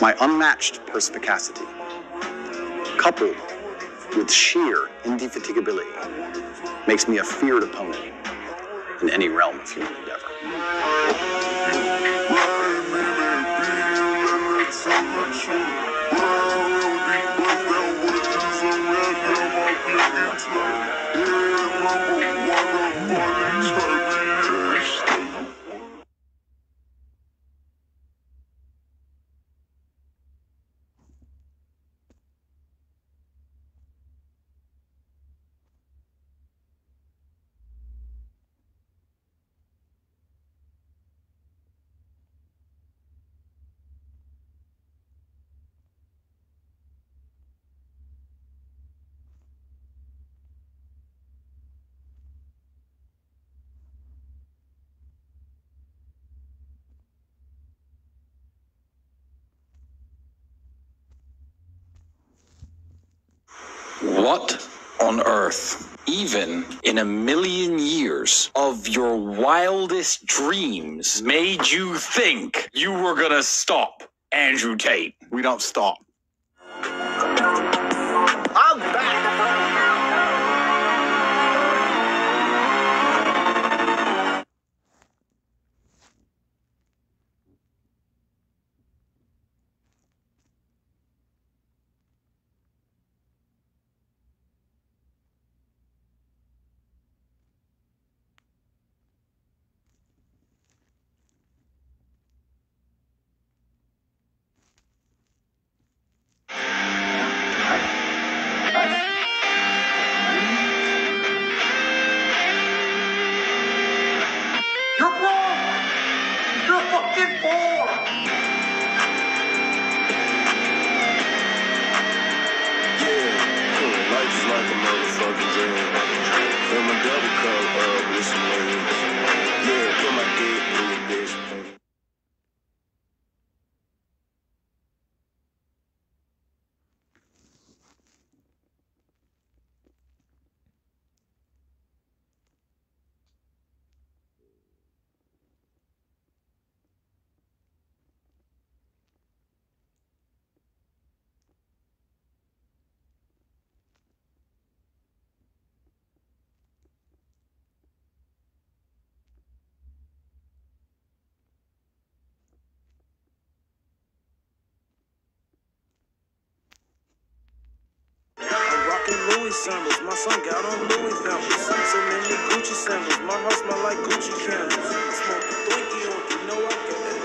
My unmatched perspicacity, coupled with sheer indefatigability, makes me a feared opponent in any realm of human endeavor. What on earth, even in a million years of your wildest dreams, made you think you were gonna stop Andrew Tate? We don't stop. Louis sandals. My son got on Louis Vuittons. So many Gucci sandals. My house smell like Gucci candles. Smoke a on you. Know I got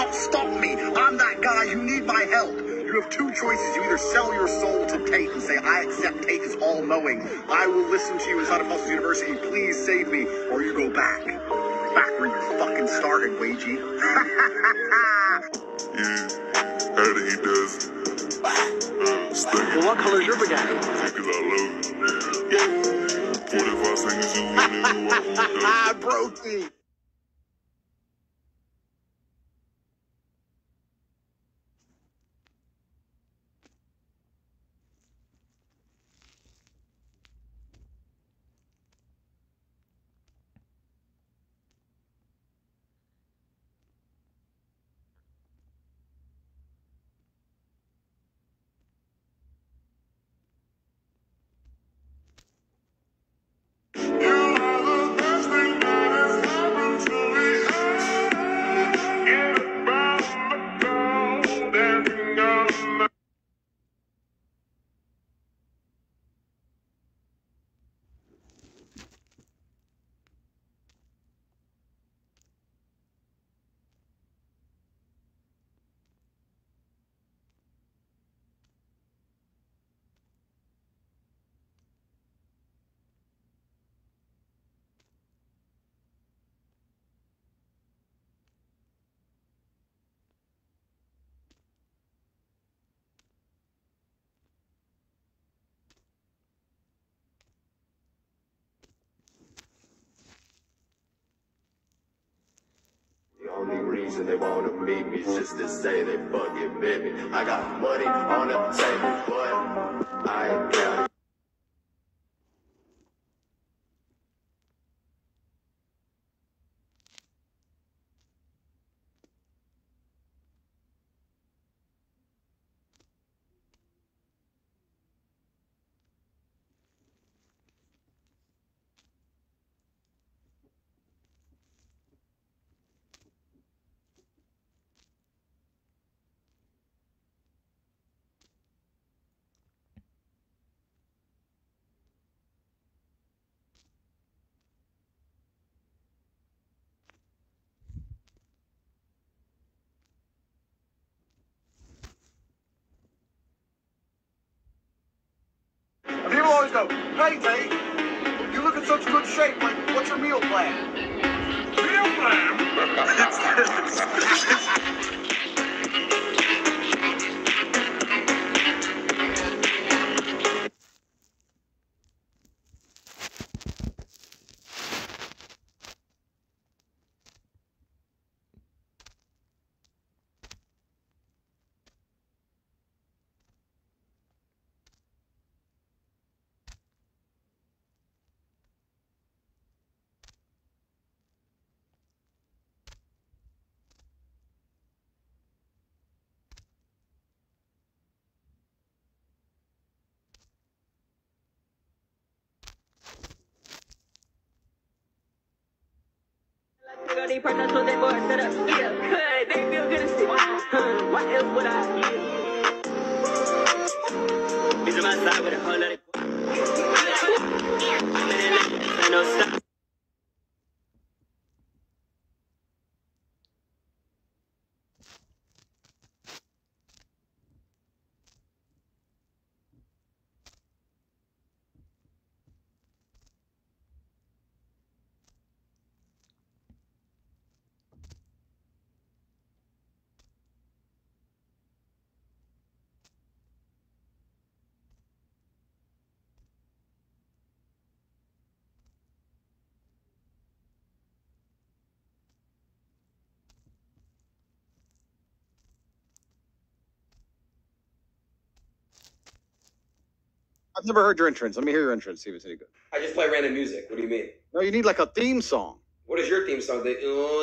cannot stop me. I'm that guy. You need my help. You have two choices. You either sell your soul to Tate and say, I accept Tate is all knowing. I will listen to you inside of Hustlers University. Please save me. Or you go back. Back where you fucking started, Wagey. Yeah, how did he does uh, well, what color is your Bugatti? because I love it. Yeah. What if I sing a zoo you walk on Ah, they wanna meet me just to say they fucking met me. I got money on the table, but I ain't counting. And people always go, hey, Tate, you look in such good shape. Like, what's your meal plan? Meal plan? Girl, they partner so they boy set up. Yeah, good. They feel good as shit. What else would I? Bitch I've never heard your entrance. Let me hear your entrance. See if it's any good. I just play random music. What do you mean? No, you need like a theme song. What is your theme song? The- oh,